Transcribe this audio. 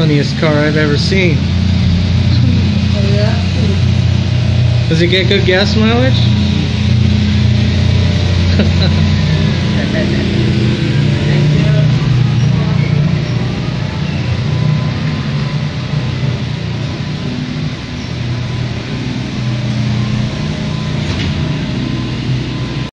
funniest car I've ever seen. Does it get good gas mileage?